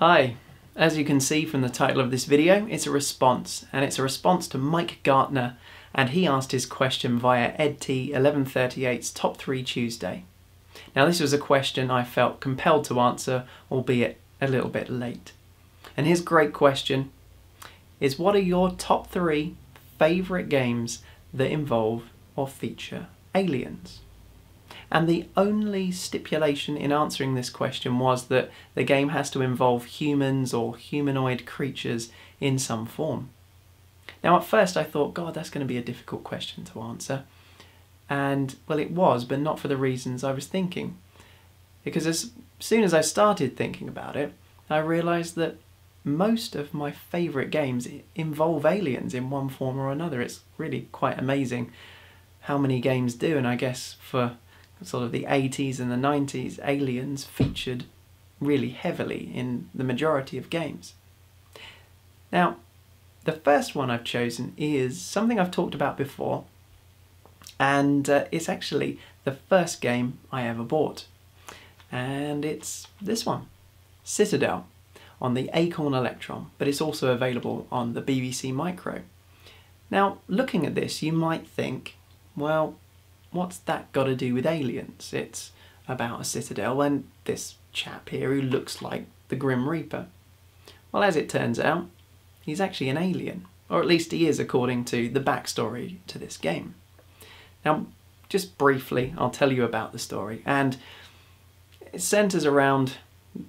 Hi, as you can see from the title of this video, it's a response, and it's a response to Mike Gartner, and he asked his question via EdT 1138's Top 3 Tuesday. Now this was a question I felt compelled to answer, albeit a little bit late. And his great question is what are your top 3 favourite games that involve or feature aliens? And the only stipulation in answering this question was that the game has to involve humans or humanoid creatures in some form. Now, at first, I thought, God, that's going to be a difficult question to answer. And, well, it was, but not for the reasons I was thinking. Because as soon as I started thinking about it, I realised that most of my favourite games involve aliens in one form or another. It's really quite amazing how many games do, and I guess for sort of the 80s and the 90s, aliens featured really heavily in the majority of games. Now, the first one I've chosen is something I've talked about before, and uh, it's actually the first game I ever bought. And it's this one, Citadel, on the Acorn Electron, but it's also available on the BBC Micro. Now, looking at this, you might think, well, what's that got to do with aliens? It's about a citadel and this chap here who looks like the Grim Reaper. Well, as it turns out, he's actually an alien, or at least he is according to the backstory to this game. Now, just briefly, I'll tell you about the story, and it centres around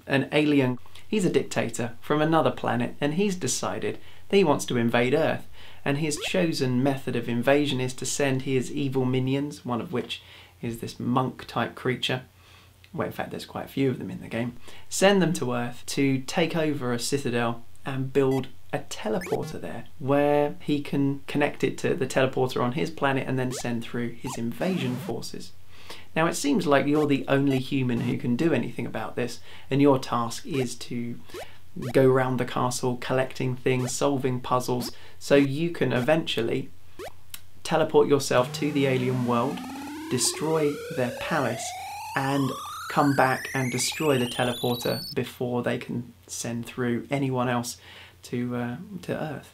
an alien. He's a dictator from another planet, and he's decided that he wants to invade Earth and his chosen method of invasion is to send his evil minions, one of which is this monk type creature. Well, in fact, there's quite a few of them in the game. Send them to Earth to take over a citadel and build a teleporter there where he can connect it to the teleporter on his planet and then send through his invasion forces. Now, it seems like you're the only human who can do anything about this, and your task is to go around the castle collecting things, solving puzzles, so you can eventually teleport yourself to the alien world, destroy their palace, and come back and destroy the teleporter before they can send through anyone else to uh, to Earth.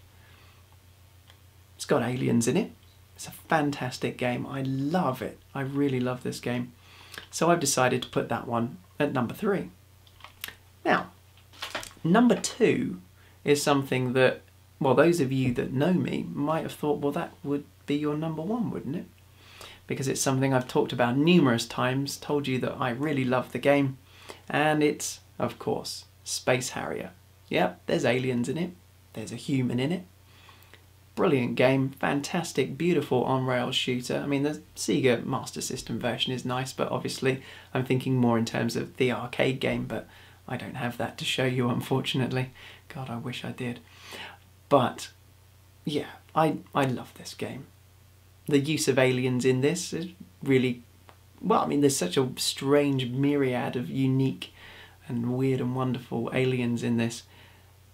It's got aliens in it. It's a fantastic game. I love it. I really love this game. So I've decided to put that one at number three. Now, Number two is something that, well, those of you that know me might have thought, well, that would be your number one, wouldn't it? Because it's something I've talked about numerous times, told you that I really love the game, and it's, of course, Space Harrier. Yep, there's aliens in it, there's a human in it. Brilliant game, fantastic, beautiful on-rail shooter. I mean, the Sega Master System version is nice, but obviously I'm thinking more in terms of the arcade game, but I don't have that to show you, unfortunately. God, I wish I did. But, yeah, I, I love this game. The use of aliens in this is really, well, I mean, there's such a strange myriad of unique and weird and wonderful aliens in this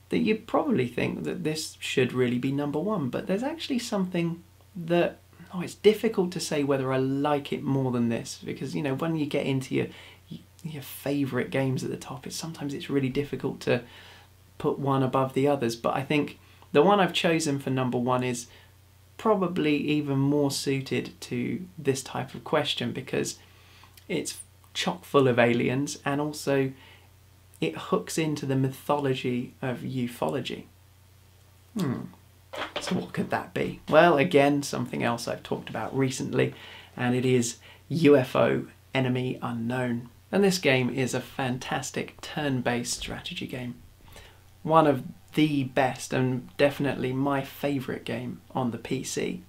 that you probably think that this should really be number one. But there's actually something that oh, it's difficult to say whether I like it more than this because you know when you get into your your favourite games at the top. It's sometimes it's really difficult to put one above the others, but I think the one I've chosen for number one is probably even more suited to this type of question because it's chock full of aliens and also it hooks into the mythology of ufology. Hmm. So what could that be? Well, again, something else I've talked about recently, and it is UFO Enemy Unknown. And this game is a fantastic turn-based strategy game. One of the best and definitely my favourite game on the PC.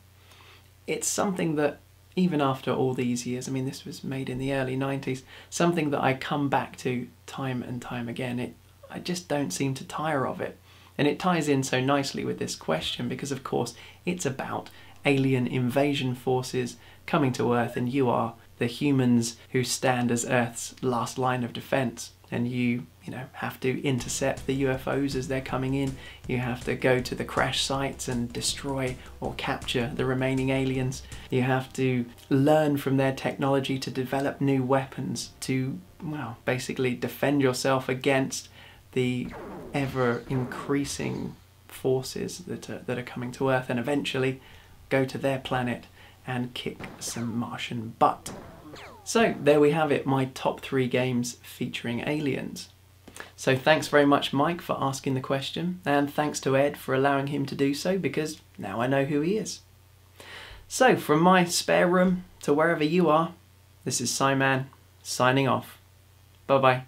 It's something that even after all these years, I mean this was made in the early 90s, something that I come back to time and time again. It I just don't seem to tire of it. And it ties in so nicely with this question because of course it's about alien invasion forces coming to Earth and you are the humans who stand as Earth's last line of defense. And you, you know, have to intercept the UFOs as they're coming in. You have to go to the crash sites and destroy or capture the remaining aliens. You have to learn from their technology to develop new weapons to, well, basically defend yourself against the ever increasing forces that are, that are coming to Earth and eventually go to their planet and kick some Martian butt. So there we have it, my top three games featuring aliens. So thanks very much, Mike, for asking the question, and thanks to Ed for allowing him to do so because now I know who he is. So from my spare room to wherever you are, this is Simon signing off. Bye bye.